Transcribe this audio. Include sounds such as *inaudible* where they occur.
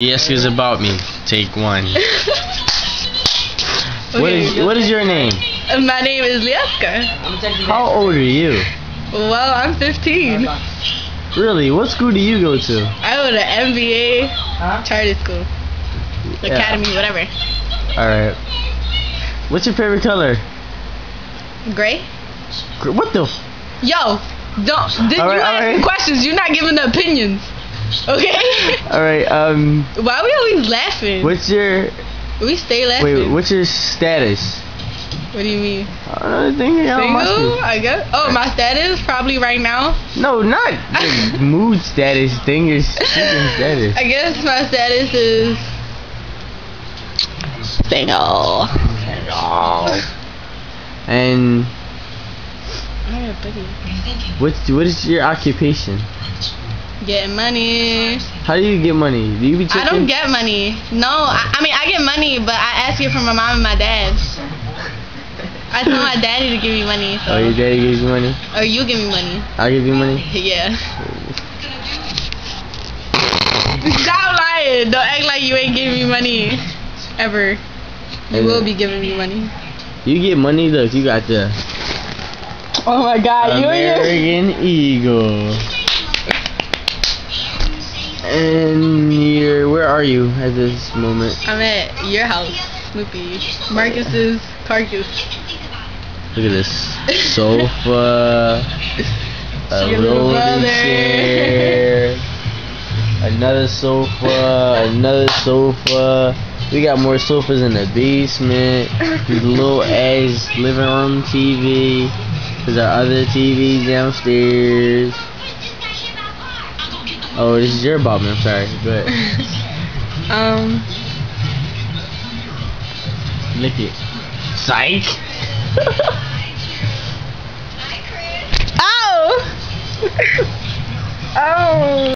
Yes, it's about me. Take one. *laughs* What is what is your name? My name is Lieska. How old are you? Well, I'm 15. Really? What school do you go to? I go to MBA charter school, Yeah. academy, whatever. All right. What's your favorite color? Gray. What the? F- Yo, don't. Did right, you ask right. questions? You're not giving the opinions. Okay. *laughs* All right. Um. Why are we always laughing? What's your We stay laughing. wait? What's your status? what do you mean? I don't think how Single? I guess. Oh, my status probably right now. No, not the *laughs* mood status thing. Speaking status. I guess my status is single. Single. And I got a boogie. what's what is your occupation? Getting money. How do you get money? Do you be checking? I don't get money. No, I, I mean I get money, but I ask it from my mom and my dad. I tell my daddy to give me money, so Oh, your daddy gives you money. or you give me money. I'll give you money. *laughs* Yeah. Stop lying. Don't act like you ain't giving me money ever. You will be giving me money. You get money. Look, you got the Oh my God, American Eagle. And you're where are you at this moment? I'm at your house, Snoopy. Marcus's carcass. Look at this *laughs* sofa, a little rolling chair, another sofa, another sofa. We got more sofas in the basement. This little ass living room TV. There's our other TV downstairs. Oh, this is your Bob. I'm sorry, but *laughs* Um, lick it. Psych. ow! *laughs* oh! *laughs*